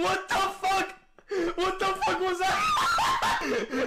What the fuck? What the fuck was that?